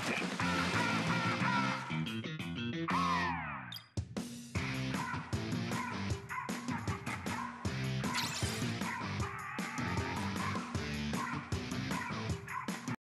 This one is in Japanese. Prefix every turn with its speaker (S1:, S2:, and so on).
S1: うん。